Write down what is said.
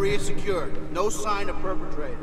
Area secured. No sign of perpetrator.